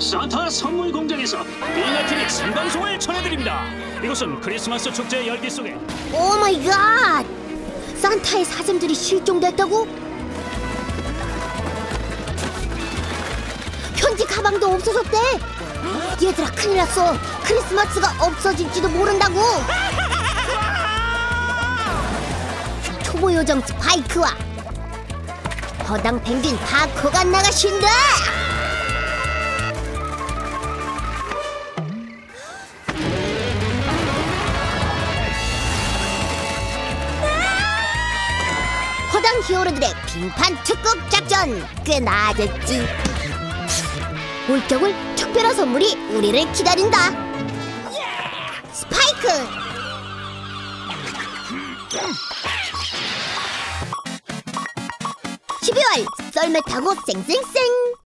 산타 선물 공장에서 미나티닉 생방송을 전해드립니다. 이곳은 크리스마스 축제 열기 속에 Oh my God! 산타의 사슴들이 실종됐다고? 편지 가방도 없어졌대. 얘들아 큰일 났어. 크리스마스가 없어질지도 모른다고. 초보 요정 스파이크와 허당 펭귄 파코가 나가신다. 허당 히어로들의 빙판 특급 작전 꽤 나아졌지. 올겨울 특별한 선물이 우리를 기다린다. 스파이크. (12월) 썰매 타고 쌩쌩쌩